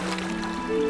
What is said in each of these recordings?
Música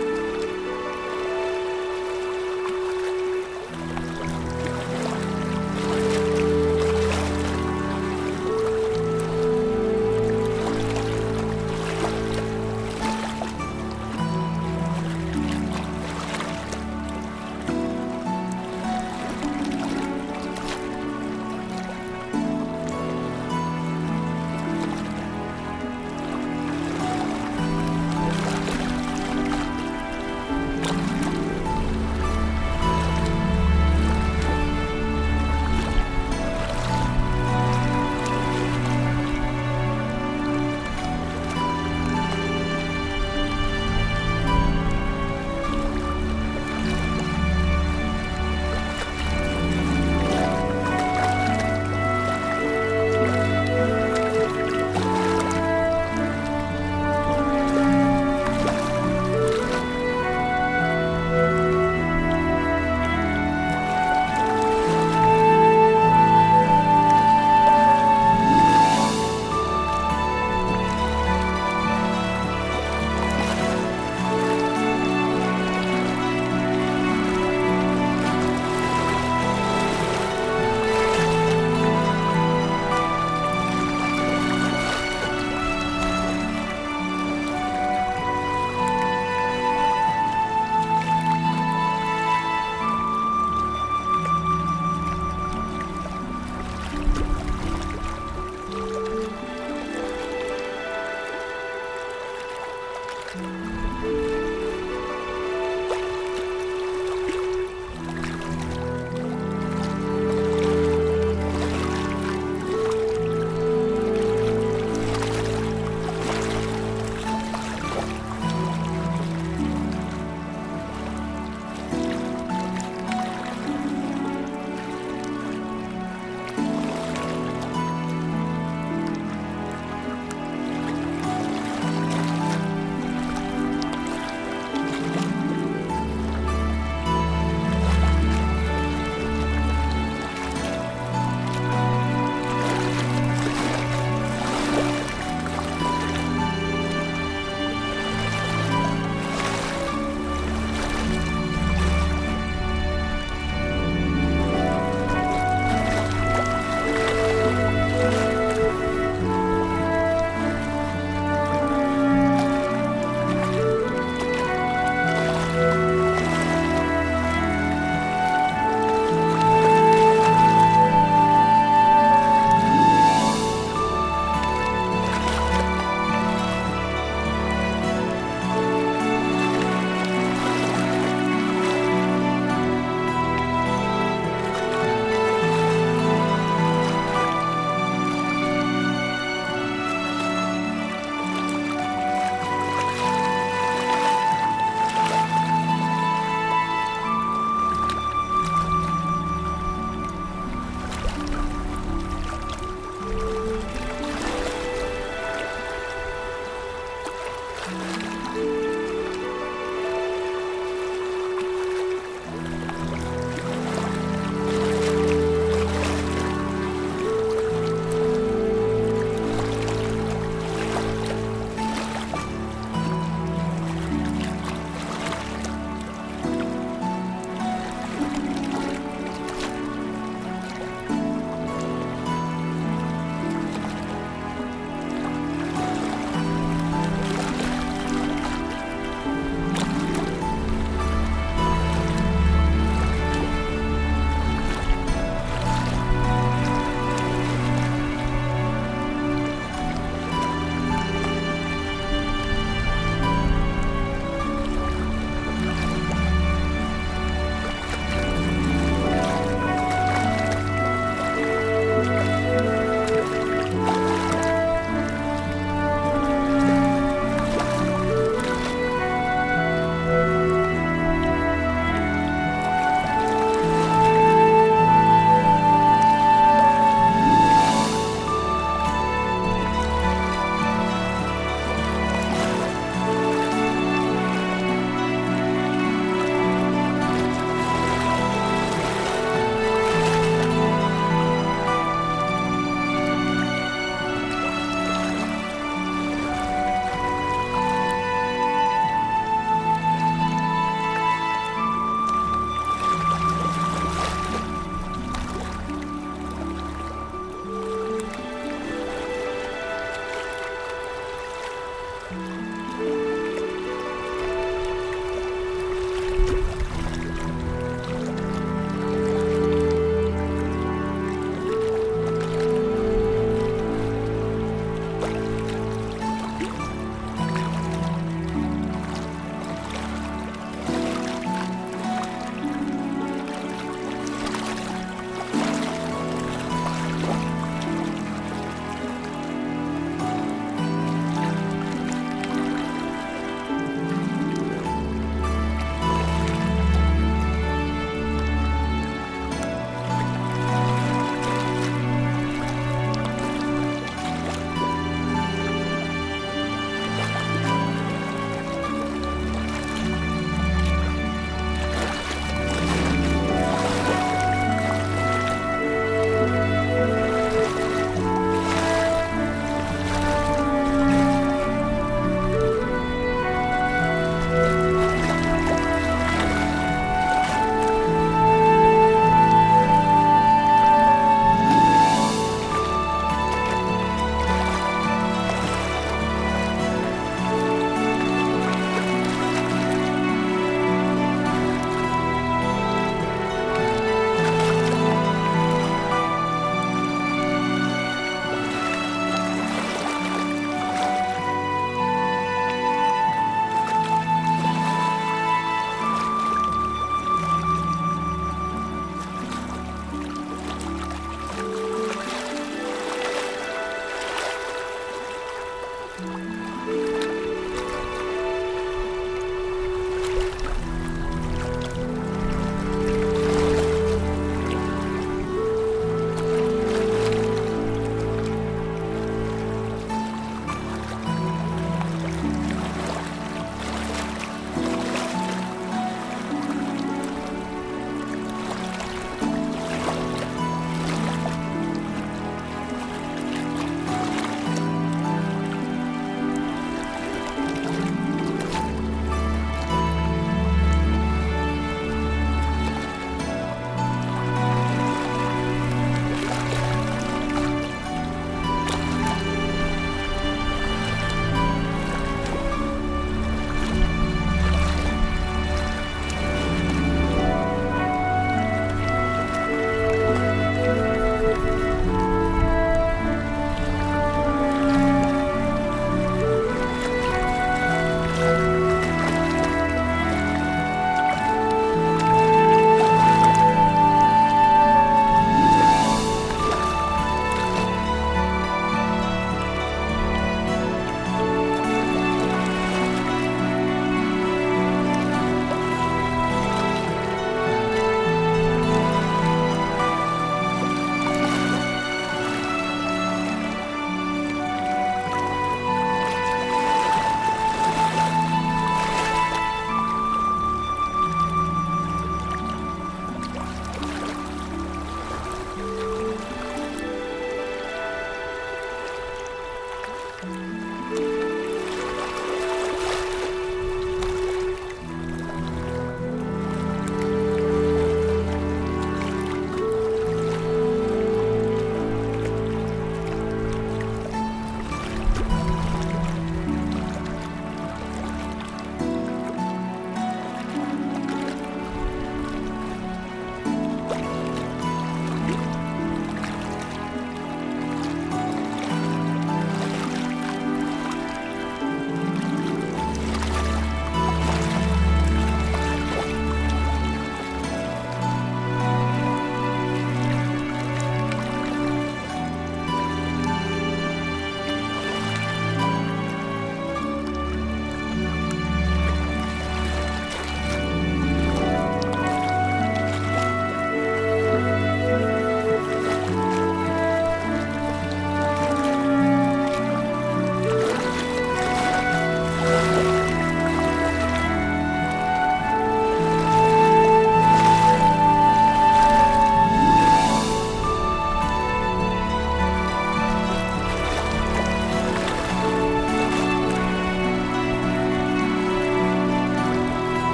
Bye.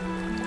Bye.